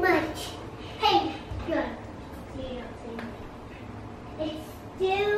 much. Hey, good. It's still